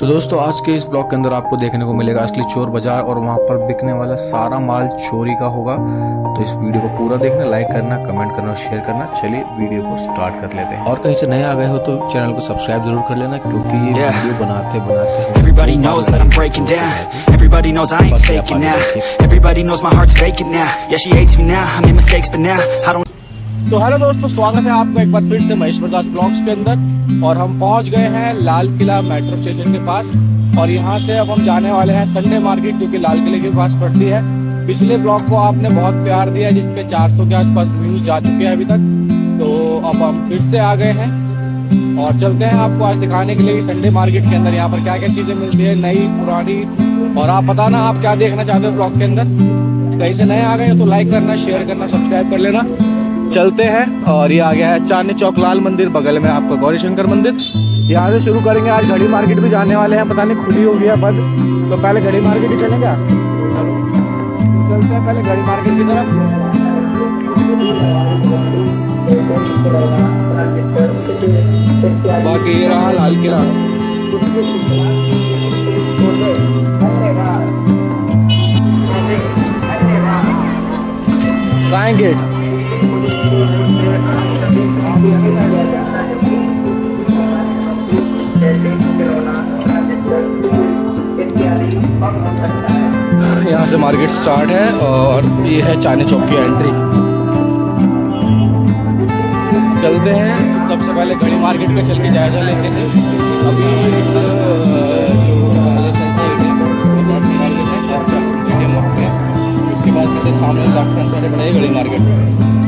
तो दोस्तों आज के इस ब्लॉग के अंदर आपको देखने को मिलेगा असली चोर बाज़ार और वहाँ पर बिकने वाला सारा माल चोरी का होगा। तो इस वीडियो को पूरा देखना लाइक करना कमेंट करना और शेयर करना। चलिए वीडियो को स्टार्ट कर लेते हैं। और कहीं से नए आ गए हो तो चैनल को सब्सक्राइब ज़रूर कर लेना क्योंकि ये Yeah. वीडियो बनाते बनाते Everybody knows that I'm breaking down. Everybody knows I ain't faking now. Everybody knows my heart's vacant now. Yeah, she hates me now. I made mistakes but now I don't तो hello दोस्तों, स्वागत है आपका एक बार फिर से महेश प्रकाश blogs के अंदर। और हम पहुँच गए हैं लाल किला मेट्रो स्टेशन के पास। और यहाँ से अब हम जाने वाले हैं संडे मार्केट जो कि लाल किले के पास पड़ती है। पिछले ब्लॉग को आपने बहुत प्यार दिया, जिसपे 400 के आसपास व्यूज़ जा चुके हैं अभी तक। तो अब हम फिर से आ गए हैं। और चलते हैं आपको आज दिखाने के लिए कि संडे मार्केट के अंदर यहाँ पर क्या क्या चीज़ें मिलती है, नई, पुरानी। और आप बताना आप क्या देखना चाहते हो ब्लॉग के अंदर। कहीं से नए आ गए तो लाइक करना शेयर करना सब्सक्राइब कर लेना। चलते हैं और ये आ गया है चांदनी चौक लाल मंदिर, बगल में आपका गौरी शंकर मंदिर। यहाँ से शुरू करेंगे, आज घड़ी मार्केट भी जाने वाले हैं, पता नहीं खुली होगी या बंद। तो पहले घड़ी मार्केट ही चलें क्या चलो। चलते हैं पहले घड़ी मार्केट की तरफ़। बाकी ये रहा लाल किला। फ्राइंग गेट यहाँ से मार्केट स्टार्ट है और ये है चांदनी चौक की एंट्री। चलते हैं। सबसे पहले घड़ी मार्केट का चल के जायजा लेते हैं। अभी। उसके बाद सामने साइड घड़ी मार्केट।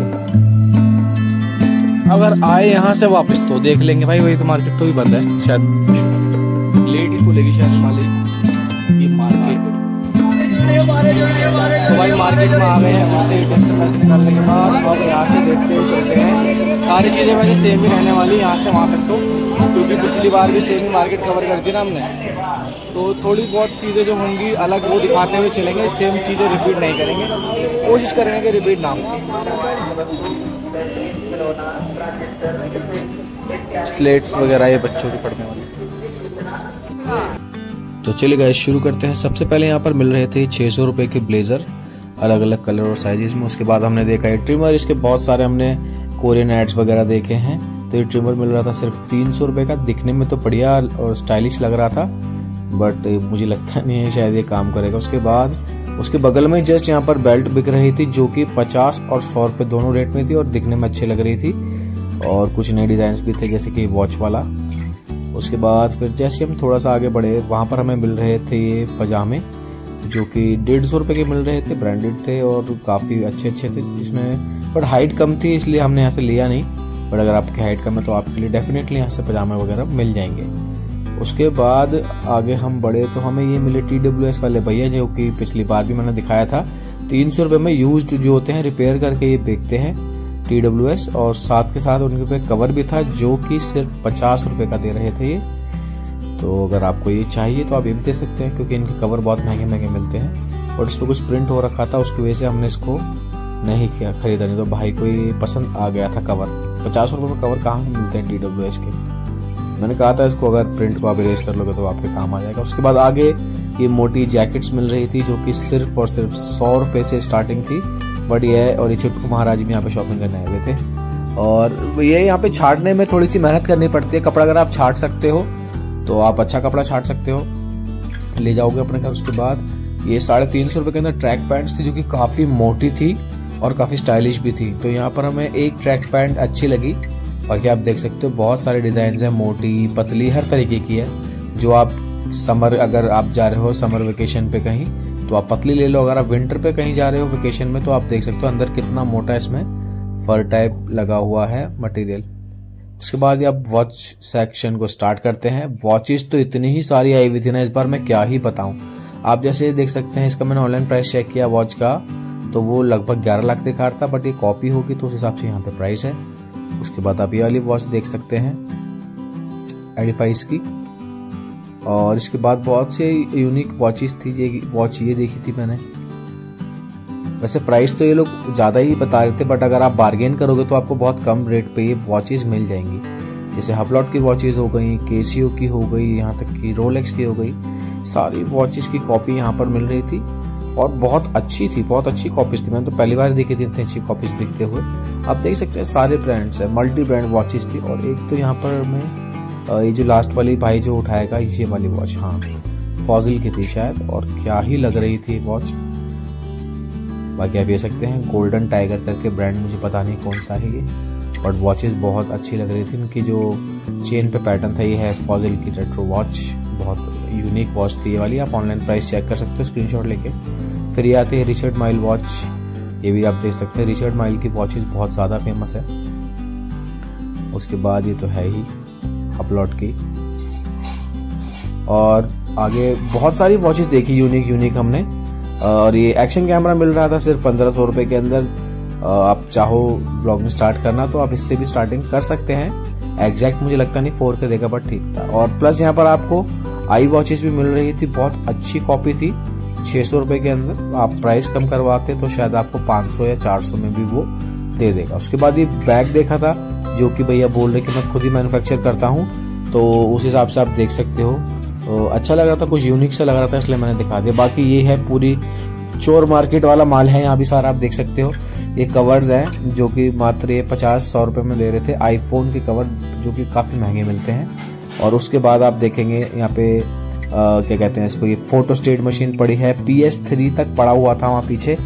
अगर आए यहाँ से वापस तो देख लेंगे। भाई, वही तो मार्केट तो भी बंद है, शायद। लेट ही खुलेगी शायद माली ये मार्केट तो भाई मार्केट में आ गए हैं, उससे से पैसे निकालने के बाद अब यहाँ से देखते हुए चलते हैं। सारी चीज़ें वैसे सेम ही रहने वाली यहाँ से वहाँ तक तो क्योंकि पिछली बार भी सेम ही मार्केट कवर कर दी ना हमने। तो थोड़ी बहुत चीज़ें जो होंगी अलग वो दिखाते हुए चलेंगे सेम चीज़ें रिपीट नहीं करेंगे। कोशिश करेंगे कि रिपीट ना हो। स्लेट्स वगैरह ये बच्चों के पढ़ने वाले। तो चलिए गाइस शुरू करते हैं। सबसे पहले यहाँ पर मिल रहे थे छः सौ रुपये के ब्लेज़र अलग अलग कलर और साइजेस में। उसके बाद हमने देखा ये ट्रिमर इसके बहुत सारे हमने कोरियन एड्स वगैरह देखे हैं। तो ये ट्रिमर मिल रहा था सिर्फ़ तीन सौ रुपये का। दिखने में तो बढ़िया और स्टाइलिश लग रहा था बट मुझे लगता नहीं है शायद ये काम करेगा। उसके बाद, उसके बगल में जस्ट यहाँ पर बेल्ट बिक रही थी, जो कि पचास और सौ रुपये दोनों रेट में थी और दिखने में अच्छी लग रही थी। और कुछ नए डिज़ाइंस भी थे, जैसे कि वॉच वाला। उसके बाद फिर जैसे हम थोड़ा सा आगे बढ़े, वहाँ पर हमें मिल रहे थे ये पजामे, जो कि डेढ़ सौ रुपये के मिल रहे थे ब्रांडेड थे और काफ़ी अच्छे अच्छे थे। इसमें बट हाइट कम थी, इसलिए हमने यहाँ से लिया नहीं। बट अगर आपकी हाइट कम है तो आपके लिए डेफिनेटली यहाँ से पजामे वगैरह मिल जाएँगे। उसके बाद आगे हम बढ़े तो हमें ये मिले टी डब्ल्यू एस वाले भैया, जो कि पिछली बार भी मैंने दिखाया था। तीन सौ रुपये में यूज़ जो होते हैं रिपेयर करके ये बेचते हैं। टी डब्ल्यू एस और साथ के साथ उनके पे कवर भी था, जो कि सिर्फ़ पचास रुपये का दे रहे थे ये। तो अगर आपको ये चाहिए तो आप ये भी दे सकते हैं, क्योंकि इनके कवर बहुत महँगे महँगे मिलते हैं। और इस पर कुछ प्रिंट हो रखा था, उसकी वजह से हमने इसको नहीं किया खरीदा नहीं तो भाई को ये पसंद आ गया था कवर। पचास रुपये में कवर कहाँ मिलते हैं टी डब्ल्यू एस के? मैंने कहा था इसको अगर प्रिंट को आप इरेज कर लोगे तो आपके काम आ जाएगा। उसके बाद आगे ये मोटी जैकेट्स मिल रही थी, जो कि सिर्फ़ और सिर्फ़ सौ रुपये से स्टार्टिंग थी। बट ये और ये चुटकू महाराज भी यहाँ पे शॉपिंग करने आए हुए थे। और ये यहाँ पे छाटने में थोड़ी सी मेहनत करनी पड़ती है। कपड़ा अगर आप छाट सकते हो तो आप अच्छा कपड़ा छाट सकते हो। ले जाओगे अपने घर उसके बाद। ये साढ़े तीन सौ रुपये के अंदर ट्रैक पैंट्स थी जो कि काफ़ी मोटी थी और काफ़ी स्टाइलिश भी थी। तो यहाँ पर हमें एक ट्रैक पैंट अच्छी लगी। बाकी आप देख सकते हो, बहुत सारे डिज़ाइन हैं। मोटी, पतली, हर तरीके की है। जो आप समर अगर आप जा रहे हो समर वेकेशन पे कहीं तो आप पतली ले लो। अगर आप विंटर पे कहीं जा रहे हो वेकेशन में तो आप देख सकते हो अंदर कितना मोटा इसमें फर टाइप लगा हुआ है मटेरियल उसके बाद अब वॉच सेक्शन को स्टार्ट करते हैं। वॉचेस तो इतनी ही सारी आई हुई थी ना, इस बार मैं क्या ही बताऊँ। आप जैसे देख सकते हैं, इसका मैंने ऑनलाइन प्राइस चेक किया वॉच का तो वो लगभग 11 लाख दिखा रहा था बट ये कॉपी होगी तो उस हिसाब से यहाँ पे प्राइस है। उसके बाद आप ये वाली वॉच देख सकते हैं एडिफाइस की। और इसके बाद बहुत से यूनिक वॉचेस थी, ये वॉच ये देखी थी मैंने। वैसे प्राइस तो ये लोग ज़्यादा ही बता रहे थे बट अगर आप बार्गेन करोगे तो आपको बहुत कम रेट पे ये वॉचेस मिल जाएँगी। जैसे हफलॉट की वॉचेस हो गई केसीओ की हो गई, यहाँ तक कि रोलेक्स की हो गई, सारी वॉचेस की कॉपी यहाँ पर मिल रही थी। और बहुत अच्छी थी, बहुत अच्छी कॉपीज थी। मैंने तो पहली बार देखी थी इतनी अच्छी कॉपीज बिकते हुए। आप देख सकते हैं सारे ब्रांड्स है मल्टी ब्रांड वॉचेस थी और एक तो यहाँ पर मैं ये जो लास्ट वाली भाई जो उठाएगा, ये वाली वॉच हाँ। फॉजिल की थी शायद, और क्या ही लग रही थी वॉच बाकी आप ये सकते हैं गोल्डन टाइगर करके ब्रांड मुझे पता नहीं कौन सा है ये बट वॉचेस बहुत अच्छी लग रही थी। इनकी जो चेन पे पैटर्न था, ये है फॉजिल की रेट्रो वॉच बहुत यूनिक वॉच थी ये वाली, आप ऑनलाइन प्राइस चेक कर सकते हो स्क्रीनशॉट लेके। फिर ये आती है रिचर्ड माइल वॉच ये भी आप देख सकते हैं रिचर्ड माइल की वॉचेस बहुत ज़्यादा फ़ेमस है। उसके बाद ये तो है ही। अपलोड की। और आगे बहुत सारी वॉचेस देखी यूनिक यूनिक हमने। और ये एक्शन कैमरा मिल रहा था सिर्फ़ पंद्रह सौ रुपये के अंदर। आप चाहो ब्लॉग में स्टार्ट करना तो आप इससे भी स्टार्टिंग कर सकते हैं। एग्जैक्ट मुझे लगता नहीं फोर के देगा बट ठीक था। और प्लस यहाँ पर आपको आई वॉचेस भी मिल रही थी, बहुत अच्छी कॉपी थी। छः सौ रुपये के अंदर आप प्राइस कम करवाते तो शायद आपको पाँच सौ या चार सौ में भी वो दे देगा। उसके बाद ये बैग देखा था जो कि भैया बोल रहे कि मैं खुद ही मैन्युफैक्चर करता हूँ तो उस हिसाब से आप देख सकते हो। तो अच्छा लग रहा था कुछ यूनिक सा लग रहा था इसलिए मैंने दिखा दिया। बाकी ये है पूरी चोर मार्केट वाला माल है यहाँ भी सारा आप देख सकते हो। ये कवर्स हैं जो कि मात्र ये पचास सौ रुपये में दे रहे थे। आईफोन के कवर जो कि काफ़ी महँगे मिलते हैं। और उसके बाद आप देखेंगे यहाँ पे आ, क्या कहते हैं इसको ये फ़ोटो स्टेट मशीन पड़ी है। पी एस थ्री तक पड़ा हुआ था वहाँ पीछे।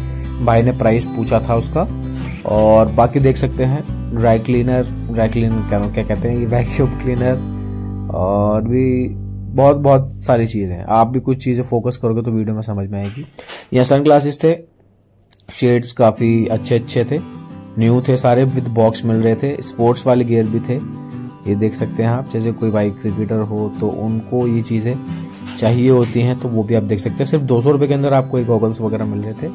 भाई ने प्राइस पूछा था उसका। और बाकी देख सकते हैं ड्राई क्लीनर ड्राई क्लीनर क्या क्या कहते हैं ये वैक्यूम क्लीनर और भी बहुत बहुत सारी चीज़ें हैं। आप भी कुछ चीज़ें फोकस करोगे तो वीडियो में समझ में आएगी। यहाँ सन ग्लासेस थे। शेड्स काफ़ी अच्छे अच्छे थे। न्यू थे सारे विद बॉक्स मिल रहे थे। स्पोर्ट्स वाले गियर भी थे। ये देख सकते हैं आप, जैसे कोई बाइक क्रिकेटर हो तो उनको ये चीज़ें चाहिए होती हैं तो वो भी आप देख सकते हैं। सिर्फ़ दो सौ रुपये के अंदर आपको एक गॉगल्स वगैरह मिल रहे थे।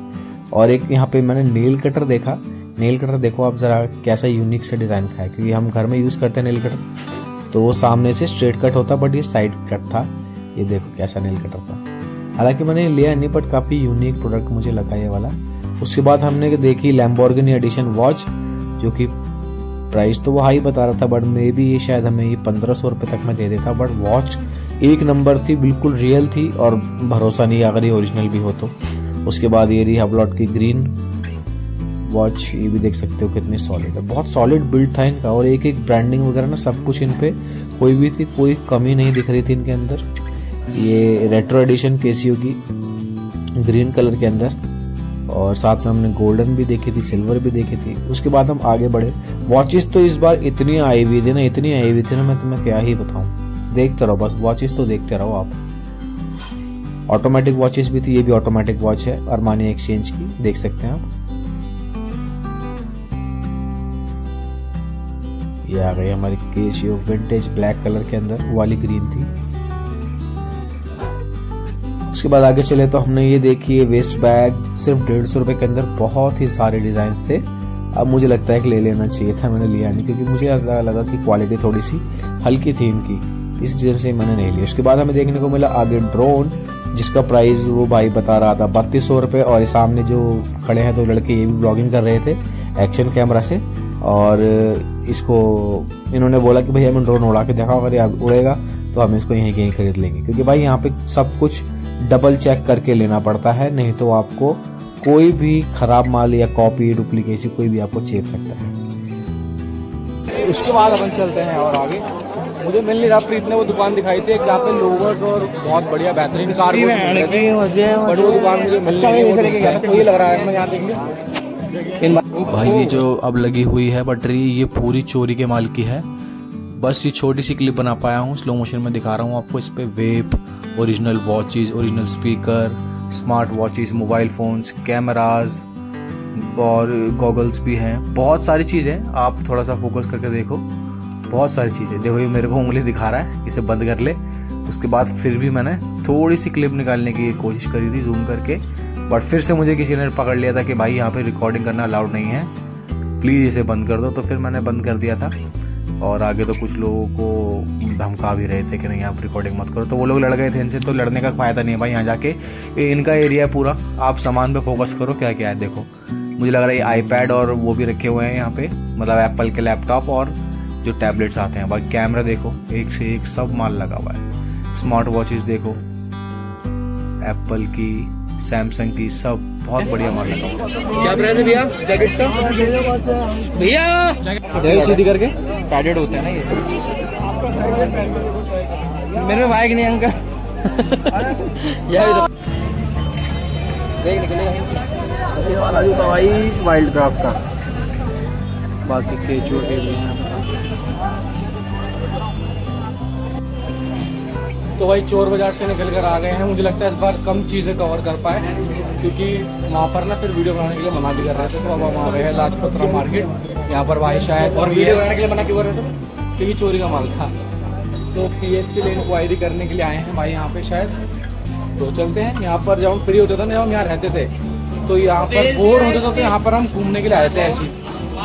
और एक यहाँ पे मैंने नील कटर देखा। नेल कटर देखो आप ज़रा कैसा यूनिक से डिज़ाइन का क्योंकि हम घर में यूज़ करते हैं नेल कटर। तो वो सामने से स्ट्रेट कट होता बट ये साइड कट था। ये देखो कैसा नेल कटर था। हालाँकि मैंने लिया नहीं बट काफ़ी यूनिक प्रोडक्ट मुझे लगा ये वाला। उसके बाद हमने देखी लैम्बोर्गिनी एडिशन वॉच जो कि प्राइस तो वो हाई बता रहा था बट मे भी ये शायद हमें ये पंद्रह सौ रुपये तक में दे देता। बट वॉच एक नंबर थी, बिल्कुल रियल थी, और भरोसा नहीं अगर ये ओरिजिनल भी हो तो। उसके बाद ये रही हबलॉट की ग्रीन वॉच ये भी देख सकते हो कितनी सॉलिड है। बहुत सॉलिड बिल्ड था इनका और एक एक ब्रांडिंग वगैरह ना सब कुछ इन पे कोई भी थी, कोई कमी नहीं दिख रही थी इनके अंदर। ये रेट्रो एडिशन केसीओ की ग्रीन कलर के अंदर और साथ में हमने गोल्डन भी देखी थी सिल्वर भी देखी थी। उसके बाद हम आगे बढ़े। वॉचेस तो इस बार इतनी आई हुई थी ना, इतनी आई हुई थी ना, मैं तुम्हें क्या ही बताऊँ। देखते रहो बस वॉचेस तो देखते रहो आप। ऑटोमेटिक वॉचेस भी थी, ये भी ऑटोमेटिक वॉच है अरमानी एक्सचेंज की, देख सकते हैं आप। ये आ गई हमारी केशियो विंटेज ब्लैक कलर के अंदर वाली ग्रीन थी। उसके बाद आगे चले तो हमने ये देखी है वेस्ट बैग सिर्फ़ डेढ़ सौ रुपए के अंदर बहुत ही सारे डिज़ाइन थे। अब मुझे लगता है कि ले लेना चाहिए था, मैंने लिया नहीं, क्योंकि मुझे ऐसा लगा कि क्वालिटी थोड़ी सी हल्की थी इनकी। इस वजह से मैंने नहीं लिया। उसके बाद हमें देखने को मिला आगे ड्रोन जिसका प्राइस वो भाई बता रहा था बत्तीस सौ रुपये और सामने जो खड़े हैं तो लड़के, ये भी ब्लॉगिंग कर रहे थे एक्शन कैमरा से। और इसको इन्होंने बोला कि भाई हमें ड्रोन उड़ा के देखा अगर ये उड़ेगा तो हम इसको यहीं कहीं खरीद लेंगे। क्योंकि भाई यहाँ पे सब कुछ डबल चेक करके लेना पड़ता है नहीं तो आपको कोई भी खराब माल या कॉपी डुप्लीकेसी कोई भी आपको चेप सकता है। उसके बाद अपन चलते हैं और आगे। मुझे मिल नहीं रहा प्रीत ने वो दुकान दिखाई थी जहाँ पे लोवर्स और बहुत बढ़िया बेहतरीन कार बट वो दुकान मुझे मिल नहीं रही तो ये लग रहा है मैं यहाँ देखेंगे। भाई ये जो अब लगी हुई है बटरी, ये पूरी चोरी के माल की है। बस ये छोटी सी क्लिप बना पाया हूँ स्लो मोशन में दिखा रहा हूँ आपको इस पर वेप original watches original speaker smart watches mobile phones cameras और गॉगल्स भी हैं। बहुत सारी चीज़ें, आप थोड़ा सा फोकस करके देखो। बहुत सारी चीज़ें। देखो, ये मेरे को उंगली दिखा रहा है, इसे बंद कर ले। उसके बाद फिर भी मैंने थोड़ी सी क्लिप निकालने की कोशिश करी थी जूम करके। बट फिर से मुझे किसी ने पकड़ लिया था कि भाई यहाँ पे रिकॉर्डिंग करना अलाउड नहीं है। प्लीज़ इसे बंद कर दो। तो फिर मैंने बंद कर दिया था। और आगे तो कुछ लोगों को धमका भी रहे थे कि नहीं, आप रिकॉर्डिंग मत करो। तो वो लोग लड़ गए थे इनसे तो लड़ने का फ़ायदा नहीं है भाई यहाँ जाके। इनका एरिया है पूरा। आप सामान पे फोकस करो, क्या क्या है, देखो। मुझे लग रहा है आईपैड और वो भी रखे हुए हैं यहाँ पे। मतलब एप्पल के लैपटॉप और जो टैबलेट्स आते हैं। भाई कैमरा देखो, एक से एक सब माल लगा हुआ है। स्मार्ट वॉचेस देखो। एप्पल की सैमसंग की सब बहुत बढ़िया माल लगा क्या प्राइस है भैया? जैकेट्स का? भैया! सीधी करके। पैडेड होते हैं ना ये। मेरे में बाइक नहीं अंकल? यार देख निकलेगा। वाला जूता भाई वाइल्ड क्राफ्ट का। बाकी केचुआ के भी हैं। तो भाई चोर बाज़ार से निकल कर आ गए हैं। मुझे लगता है इस बार कम चीज़ें कवर कर पाए क्योंकि वहाँ पर ना फिर वीडियो बनाने के लिए मना भी कर रहे थे तो अब हम आ गए हैं लाजपत राम मार्केट यहाँ पर भाई शायद और वीडियो बनाने के लिए मना क्यों कर रहे थे? क्योंकि चोरी का माल था। तो पी एस के लिए इंक्वायरी करने के लिए आए हैं भाई यहाँ पे शायद। तो चलते हैं यहाँ पर जब हम फ्री होते थे ना जब हम यहाँ रहते थे तो यहाँ पर बोर होते थे तो यहाँ पर हम घूमने के लिए आए थे ऐसे तो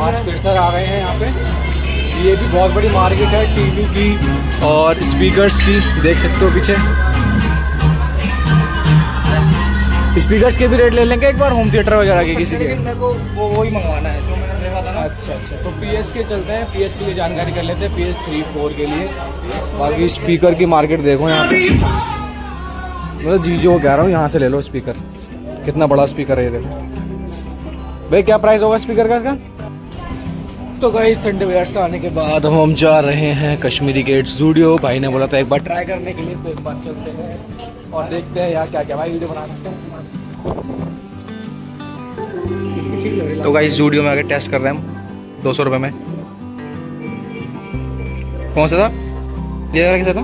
आज फिर सर आ गए हैं यहाँ पे। ये भी बहुत बड़ी मार्केट है टीवी की और स्पीकर्स की देख सकते हो पीछे। स्पीकर्स के भी रेट ले लेंगे एक बार होम थिएटर वगैरह के किसी के? मेरे को वो वही मंगवाना है जो मैंने देखा था ना। अच्छा अच्छा। तो पी एस के चलते हैं पी एस के लिए जानकारी कर लेते हैं पी एस थ्री फोर के लिए। बाकी स्पीकर की मार्केट देखो यहाँ पे। मतलब जीजो को कह रहा हूँ यहाँ से ले लो स्पीकर कितना बड़ा स्पीकर है ये देखो। भाई क्या प्राइस होगा स्पीकर का इसका? तो गई संडे वेयर से आने के बाद हम हम जा रहे हैं कश्मीरी गेट स्टूडियो भाई ने बोला था एक बार ट्राई करने के लिए तो एक बार चलते हैं और देखते हैं यार क्या क्या भाई वीडियो बना सकते हैं। तो गाइस स्टूडियो में आके टेस्ट कर रहे हैं हम दो सौ रुपये में। कौन सा था? ये वाला कैसा था?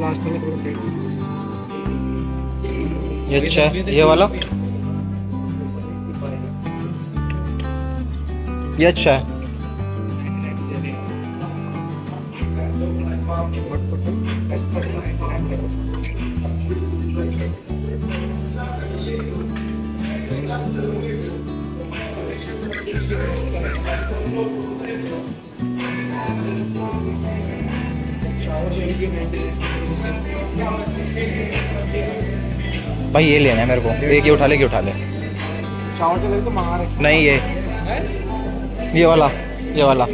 लास्ट वाला। ये अच्छा ये वाला? ये अच्छा है। भाई ये लेना है मेरे को। एक ये उठा ले ये उठा ले। तो नहीं, ये। ये वाला ये वाला।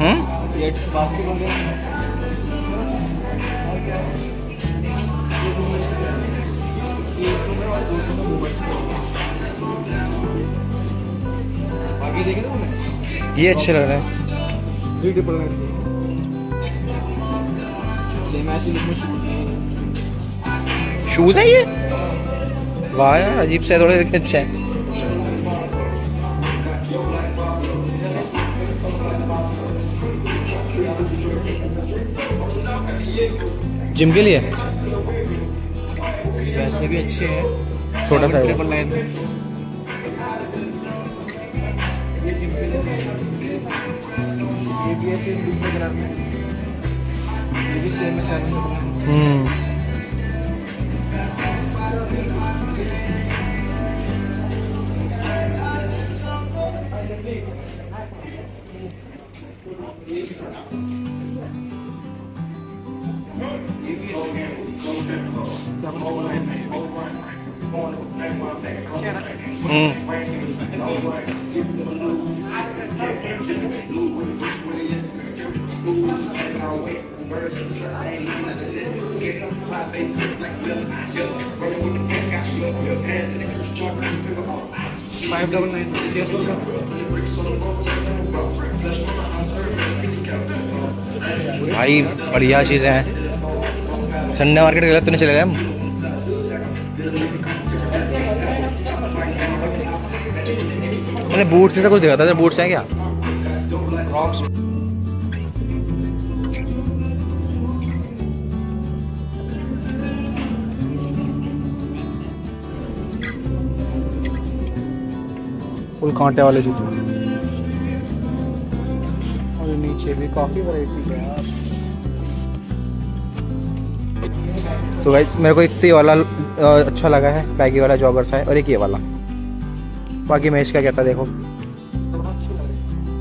हम्म? ये अच्छे लग रहे हैं। थ्री ट्रिपल नाइन शूज़ है। ये? वाह यार अजीब से थोड़े लेकिन अच्छा है। जिम के लिए? वैसे भी अच्छे हैं। छोटा सा। ट्रिपल नाइन ये भी है फिर दूसरे कलर में ये भी सेम है शायद हम्म हम्म भाई, बढ़िया चीज़ें हैं। संडे मार्केट गलत तो नहीं चले गए हम? मैंने बूट से कुछ देखा था। बूट्स हैं क्या? रॉक्स फुल कांटे वाले जूते। और नीचे भी काफ़ी वैरायटी है यार। तो गाइस मेरे को इतनी वाला अच्छा लगा है बैगी वाला जॉगर्स है और एक ये वाला। बाकी मैं इसका कहता देखो।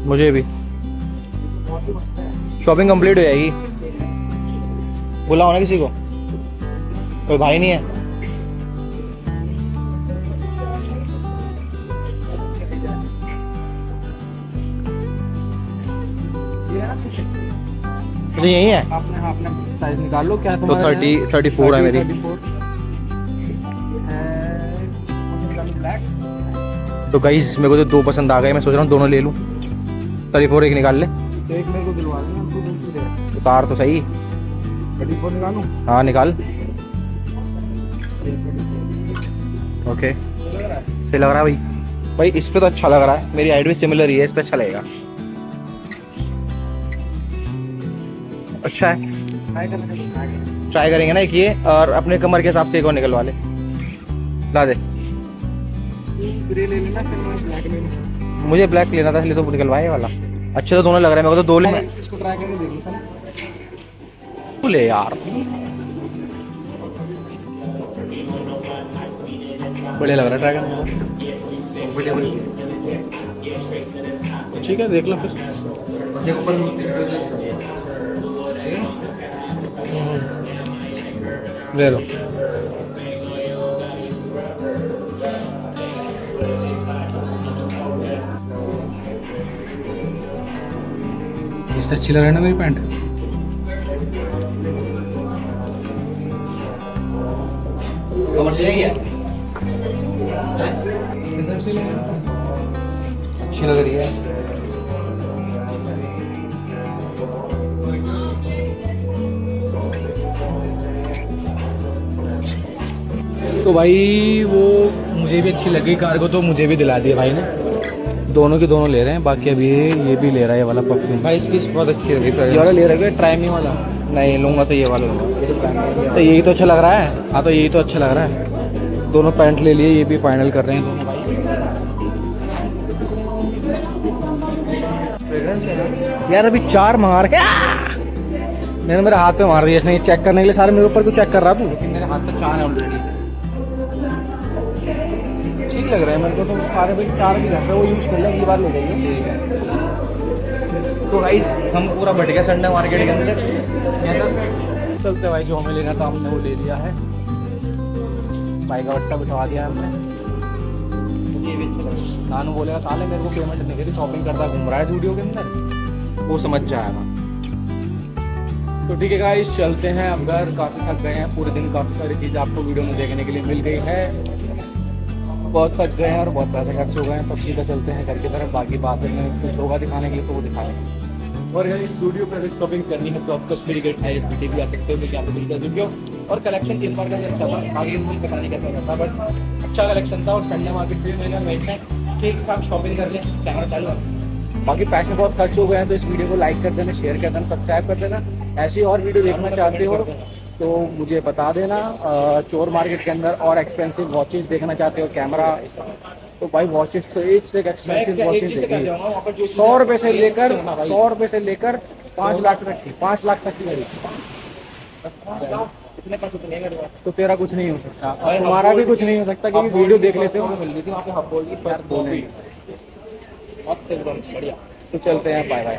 मुझे भी। शॉपिंग कंप्लीट हो जाएगी। बुलाओ ना किसी को। कोई भाई नहीं है। मुझे यही है। आपने आपने साइज़ निकाल लो क्या तो थर्टी थर्टी फोर है मेरी। तो गाइस मेरे को तो दो पसंद आ गए मैं सोच रहा हूँ दोनों ले लूँ। थर्टी फोर एक निकाल ले। एक मेरे को दिलवा देना उतार तो सही। थर्टी फोर निकालूं? हाँ निकाल। ओके सही लग रहा है भाई? भाई इस पे तो अच्छा लग रहा है। मेरी हाइट भी सिमिलर ही है इस पे अच्छा लगेगा। अच्छा है। ट्राई करेंगे ना एक ये और अपने कमर के हिसाब से एक और निकलवा ले। ला दे। ग्रे ले लेना फिर ब्लैक ले लूँ मुझे ब्लैक लेना था इसलिए तो निकलवाए वाला। अच्छे तो दोनों लग रहे हैं मेरे को तो दो ले इसको ट्राई करके देख लेता तू ले यार। बढ़िया लग रहा है करने ठीक है देख लो फिर। ले लो इससे अच्छी लग रही है ना मेरी पैंट? अच्छी लग रही है। तो भाई वो मुझे भी अच्छी लगी कार को तो मुझे भी दिला दिया भाई ने। दोनों के दोनों ले रहे हैं बाकी अभी ये भी ले रहा है वाला परफ्यूम भाई इसकी बहुत अच्छी लगी ये वाला ले रहे हैं ट्राई वाला? नहीं लूँगा तो ये वाला। लूँगा तो यही तो अच्छा लग रहा है? हाँ तो यही तो अच्छा लग रहा है। दोनों पैंट ले लिए ये भी फाइनल कर रहे हैं दोनों भाई। यार अभी चार मंगा रखे मैंने मेरे हाथ पे मार दिया इसने। चेक करने के लिए सारे मेरे ऊपर क्यों चेक कर रहा तू? लेकिन मेरे हाथ में चार है ऑलरेडी ठीक लग रहा है मेरे को तो सारे भाई चार भी घर पे वो यूज़ कर ले अगली बार ले जाइए ठीक है। तो गाइस हम पूरा भट गया संडे मार्केट के अंदर। चलते भाई जो हमें लेना था हमने वो ले लिया है। भाई का बट्टा बिठवा दिया हमने। अच्छा नानू बोलेगा साले मेरे को पेमेंट नहीं करी शॉपिंग करता घूम रहा है स्टूडियो के अंदर। वो समझ जाएगा। तो ठीक है गाइस चलते हैं अब घर। काफ़ी थक गए हैं पूरे दिन काफ़ी सारी चीज़ें आपको वीडियो में देखने के लिए मिल गई है। बहुत थक गए हैं और बहुत पैसे खर्च हो गए हैं, तब सीधा चलते हैं घर की तरफ़। बाकी बात में कुछ होगा दिखाने के लिए तो वो दिखाएँगे और अगर स्टूडियो पर शॉपिंग करनी है तो आपको स्पिरिट है एस भी आ सकते हो क्योंकि पे मिलता है। और कलेक्शन इस बार का जो अच्छा था, आगे मुझे पता नहीं कैसा रहता बट अच्छा कलेक्शन था और संडे मार्केट भी मैंने मैं ठीक ठाक शॉपिंग कर लिया कैमरा चालू है। बाकी पैसे बहुत खर्च हो गए हैं तो इस वीडियो को लाइक कर देना शेयर कर देना सब्सक्राइब कर देना। ऐसी और वीडियो देखना चाहते हो तो मुझे बता देना चोर मार्केट के अंदर और एक्सपेंसिव वॉचेस देखना चाहते हो कैमरा तो भाई वॉचेस तो एक से एक एक्सपेंसिव वॉचेस देखिए सौ रुपए से लेकर सौ रुपए से लेकर पाँच लाख तक की पाँच लाख तक की घड़ी तो तो तेरा कुछ नहीं हो सकता। और तुम्हारा भी कुछ नहीं हो सकता क्योंकि वीडियो देख लेते हो। बढ़िया। तो चलते हैं बाय बाय